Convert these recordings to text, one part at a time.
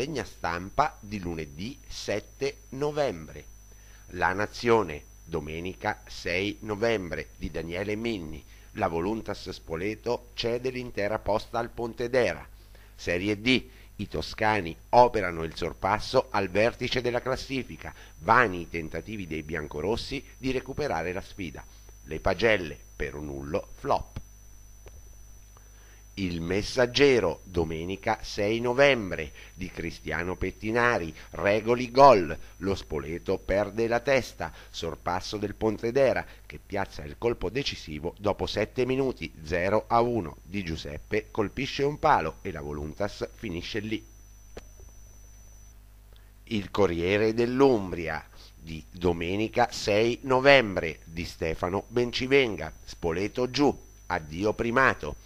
rassegna stampa di lunedì 7 novembre. La Nazione, domenica 6 novembre di Daniele Minni. La Voluntas Spoleto cede l'intera posta al Pontedera. Serie D. I toscani operano il sorpasso al vertice della classifica, vani i tentativi dei biancorossi di recuperare la sfida. Le pagelle, per un nullo, flop. Il Messaggero, domenica 6 novembre, di Cristiano Pettinari, regoli gol, lo Spoleto perde la testa, sorpasso del Pontedera che piazza il colpo decisivo dopo 7 minuti 0 a 1 di Giuseppe colpisce un palo e la Voluntas finisce lì. Il Corriere dell'Umbria, di domenica 6 novembre, di Stefano Bencivenga, Spoleto giù, addio primato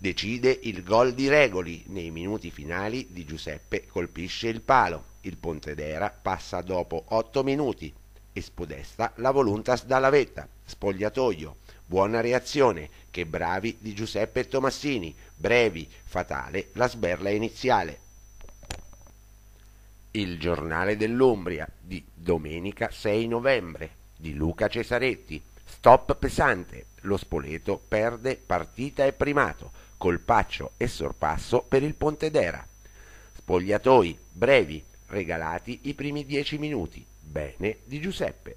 Decide il gol di Regoli nei minuti finali di Giuseppe colpisce il palo. Il Pontedera passa dopo 8 minuti e spodesta la Voluntas dalla vetta. Spogliatoio. Buona reazione. Che bravi di Giuseppe e Tomassini. Brevi. Fatale la sberla iniziale. Il giornale dell'Umbria di domenica 6 novembre di Luca Cesaretti. Stop pesante. Lo Spoleto perde partita e primato colpaccio e sorpasso per il Pontedera. Spogliatoi brevi, regalati i primi dieci minuti. Bene di Giuseppe.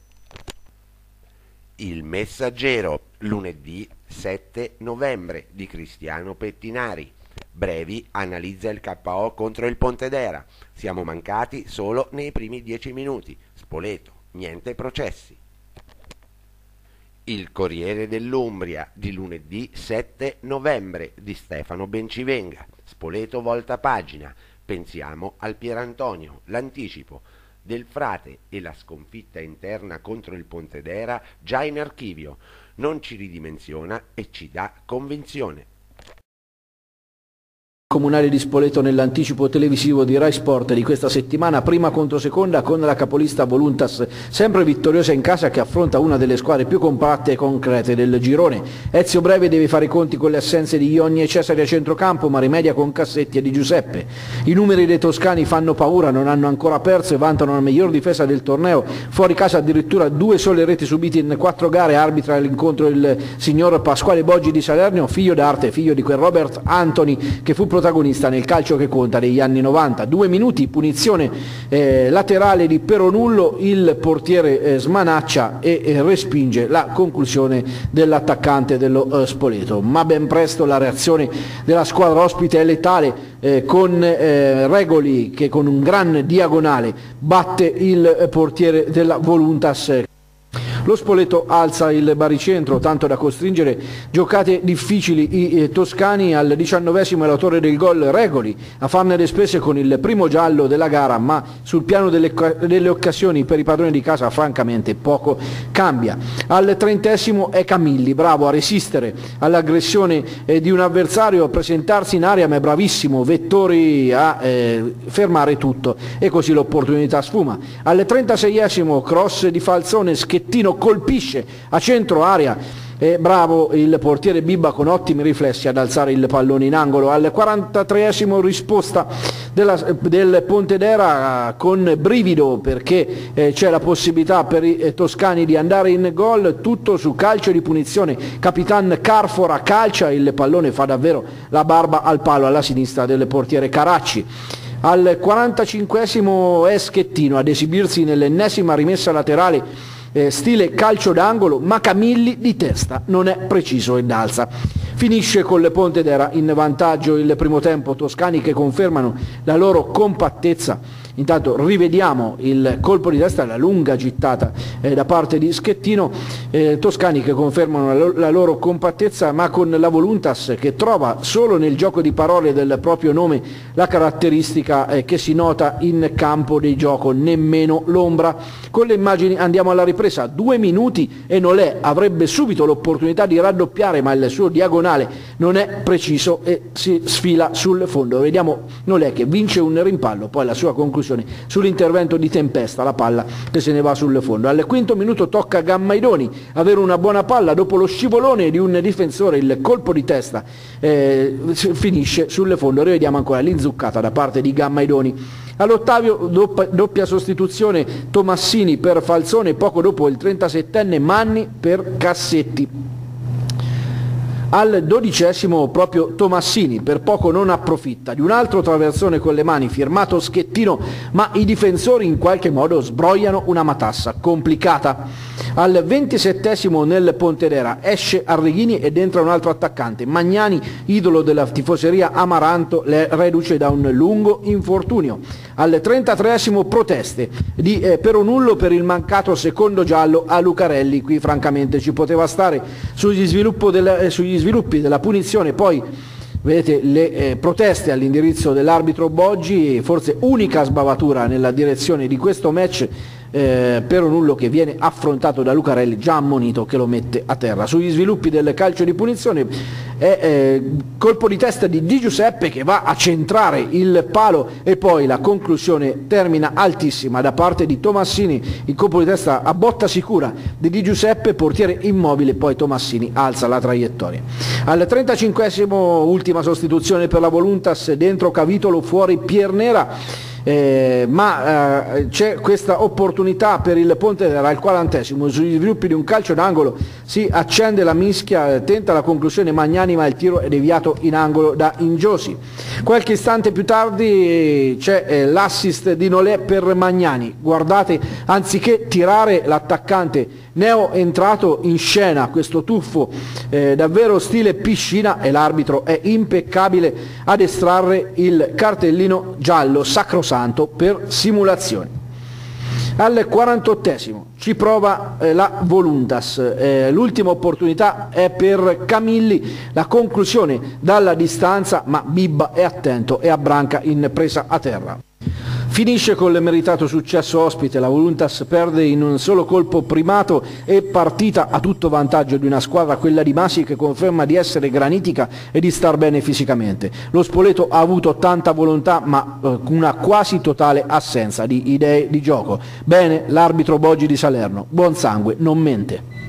Il Messaggero, lunedì 7 novembre, di Cristiano Pettinari. Brevi analizza il KO contro il Pontedera. Siamo mancati solo nei primi dieci minuti. Spoleto, niente processi. Il Corriere dell'Umbria di lunedì 7 novembre di Stefano Bencivenga. Spoleto volta pagina. Pensiamo al Pierantonio, l'anticipo del frate e la sconfitta interna contro il Pontedera già in archivio. Non ci ridimensiona e ci dà convinzione. Comunale di Spoleto nell'anticipo televisivo di Rai Sport di questa settimana, prima contro seconda con la capolista Voluntas, sempre vittoriosa in casa che affronta una delle squadre più compatte e concrete del girone. Ezio Breve deve fare i conti con le assenze di Ionni e Cesare a centrocampo, ma rimedia con Cassetti e di Giuseppe. I numeri dei toscani fanno paura, non hanno ancora perso e vantano la miglior difesa del torneo. Fuori casa addirittura due sole reti subite in quattro gare, arbitra l'incontro il signor Pasquale Boggi di Salerno, figlio d'arte, figlio di quel Robert Anthony che fu protagonista nel calcio che conta degli anni 90. Due minuti, punizione eh, laterale di Peronullo, il portiere eh, smanaccia e eh, respinge la conclusione dell'attaccante dello eh, Spoleto. Ma ben presto la reazione della squadra ospite è letale eh, con eh, Regoli che con un gran diagonale batte il portiere della Voluntas. Lo Spoleto alza il baricentro, tanto da costringere giocate difficili i eh, toscani al diciannovesimo è l'autore del gol Regoli a farne le spese con il primo giallo della gara, ma sul piano delle, delle occasioni per i padroni di casa francamente poco cambia. Al trentesimo è Camilli, bravo a resistere all'aggressione eh, di un avversario, a presentarsi in aria, ma è bravissimo, vettori a eh, fermare tutto e così l'opportunità sfuma. Al trentaseiesimo cross di Falzone, Schettino colpisce a centro aria e bravo il portiere Bibba con ottimi riflessi ad alzare il pallone in angolo. Al 43esimo risposta della, del Pontedera con brivido perché eh, c'è la possibilità per i eh, toscani di andare in gol, tutto su calcio di punizione. Capitan Carfora calcia, il pallone fa davvero la barba al palo alla sinistra del portiere Caracci. Al 45esimo è Schettino ad esibirsi nell'ennesima rimessa laterale eh, stile calcio d'angolo, ma Camilli di testa non è preciso ed alza. Finisce con le Ponte d'Era in vantaggio il primo tempo, toscani che confermano la loro compattezza Intanto rivediamo il colpo di testa, la lunga gittata eh, da parte di Schettino, eh, toscani che confermano la, lo la, loro compattezza ma con la Voluntas che trova solo nel gioco di parole del proprio nome la caratteristica eh, che si nota in campo di gioco, nemmeno l'ombra. Con le immagini andiamo alla ripresa, due minuti e Nolè avrebbe subito l'opportunità di raddoppiare ma il suo diagonale non è preciso e si sfila sul fondo. Vediamo Nolè che vince un rimpallo, poi la sua conclusione sull'intervento di Tempesta, la palla che se ne va sul fondo. Al quinto minuto tocca Gammaidoni avere una buona palla dopo lo scivolone di un difensore, il colpo di testa eh, finisce sulle fondo, rivediamo ancora l'inzuccata da parte di Gamma Idoni. All'ottavio doppia sostituzione Tomassini per Falzone, poco dopo il 37enne Manni per Cassetti. Al dodicesimo proprio Tomassini, per poco non approfitta di un altro traversone con le mani firmato Schettino, ma i difensori in qualche modo sbrogliano una matassa complicata. Al ventisettesimo nel Pontedera esce Arrighini ed entra un altro attaccante. Magnani, idolo della tifoseria Amaranto, le reduce da un lungo infortunio. Al 33esimo proteste di eh, Peronullo per il mancato secondo giallo a Lucarelli. Qui francamente ci poteva stare sugli, della, eh, sugli sviluppi della punizione. Poi vedete le eh, proteste all'indirizzo dell'arbitro Boggi, forse unica sbavatura nella direzione di questo match eh, Peronullo che viene affrontato da Lucarelli già ammonito che lo mette a terra. Sugli sviluppi del calcio di punizione è eh, colpo di testa di Di Giuseppe che va a centrare il palo e poi la conclusione termina altissima da parte di Tomassini, il colpo di testa a botta sicura di Di Giuseppe, portiere immobile, poi Tomassini alza la traiettoria. Al 35 ultima sostituzione per la Voluntas, dentro Cavitolo, fuori Piernera eh, ma eh, c'è questa opportunità per il Ponte al quarantesimo, sugli sviluppi di un calcio d'angolo. Si accende la mischia, tenta la conclusione Magnani ma il tiro è deviato in angolo da Ingiosi. Qualche istante più tardi c'è eh, l'assist di Nolè per Magnani, guardate anziché tirare l'attaccante Neo entrato in scena questo tuffo eh, davvero stile piscina e l'arbitro è impeccabile ad estrarre il cartellino giallo sacrosanto per simulazione. Al 48 ci prova eh, la Voluntas, eh, l'ultima opportunità è per Camilli, la conclusione dalla distanza ma Bibba è attento e abbranca in presa a terra. Finisce col meritato successo ospite, la Voluntas perde in un solo colpo primato e partita a tutto vantaggio di una squadra, quella di Masi, che conferma di essere granitica e di star bene fisicamente. Lo Spoleto ha avuto tanta volontà ma eh, una quasi totale assenza di idee di gioco. Bene l'arbitro Boggi di Salerno, buon sangue, non mente.